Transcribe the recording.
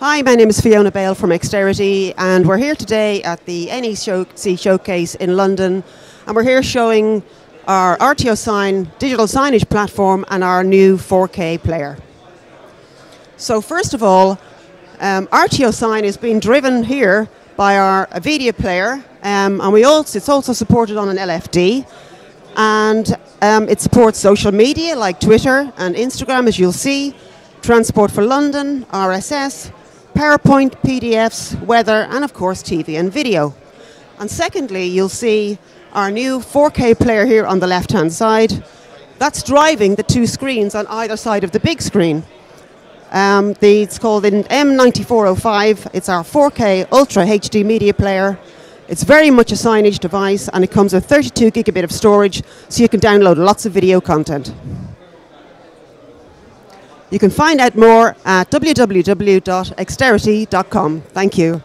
Hi, my name is Fiona Bale from Exterity, and we're here today at the NEC Showcase in London, and we're here showing our ArtioSign digital signage platform and our new 4K player. So first of all, um, ArtioSign is being driven here by our Avedia player, um, and we also it's also supported on an LFD, and um, it supports social media like Twitter and Instagram, as you'll see, Transport for London, RSS, PowerPoint, PDFs, weather, and of course TV and video. And secondly, you'll see our new 4K player here on the left hand side. That's driving the two screens on either side of the big screen. Um, the, it's called an M9405. It's our 4K Ultra HD media player. It's very much a signage device and it comes with 32 gigabit of storage so you can download lots of video content. You can find out more at www.exterity.com. Thank you.